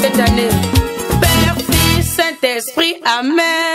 cette année. Père, Fils, Saint-Esprit, Amen.